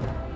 you